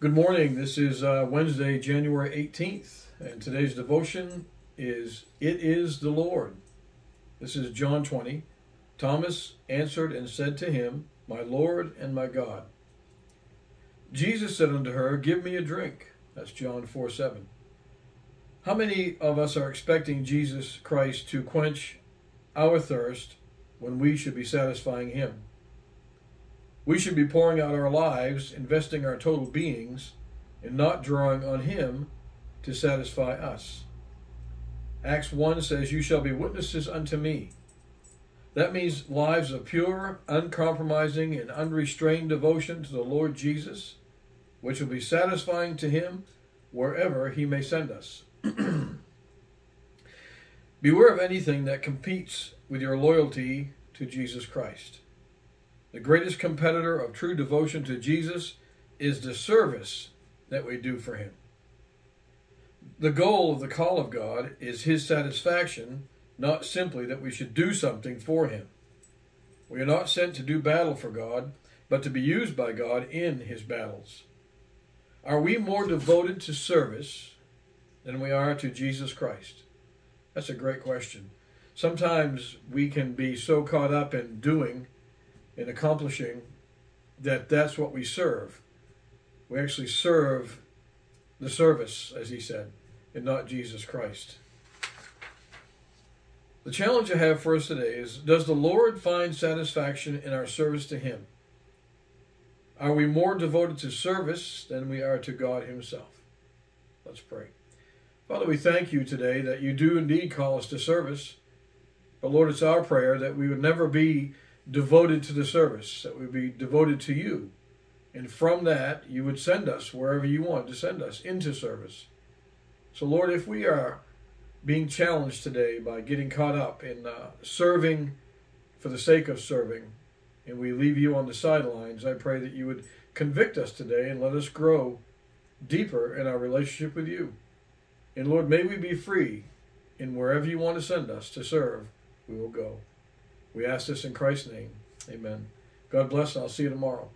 Good morning. This is uh, Wednesday, January 18th, and today's devotion is It is the Lord. This is John 20. Thomas answered and said to him, My Lord and my God. Jesus said unto her, Give me a drink. That's John 4 7. How many of us are expecting Jesus Christ to quench our thirst when we should be satisfying Him? We should be pouring out our lives, investing our total beings, and not drawing on Him to satisfy us. Acts 1 says, You shall be witnesses unto me. That means lives of pure, uncompromising, and unrestrained devotion to the Lord Jesus, which will be satisfying to Him wherever He may send us. Beware of anything that competes with your loyalty to Jesus Christ. The greatest competitor of true devotion to Jesus is the service that we do for him. The goal of the call of God is his satisfaction, not simply that we should do something for him. We are not sent to do battle for God, but to be used by God in his battles. Are we more devoted to service than we are to Jesus Christ? That's a great question. Sometimes we can be so caught up in doing in accomplishing that that's what we serve. We actually serve the service, as he said, and not Jesus Christ. The challenge I have for us today is Does the Lord find satisfaction in our service to Him? Are we more devoted to service than we are to God Himself? Let's pray. Father, we thank you today that you do indeed call us to service. But Lord, it's our prayer that we would never be devoted to the service, that we be devoted to you. And from that, you would send us wherever you want to send us into service. So, Lord, if we are being challenged today by getting caught up in uh, serving for the sake of serving, and we leave you on the sidelines, I pray that you would convict us today and let us grow deeper in our relationship with you. And Lord, may we be free in wherever you want to send us to serve, we will go. We ask this in Christ's name. Amen. God bless, and I'll see you tomorrow.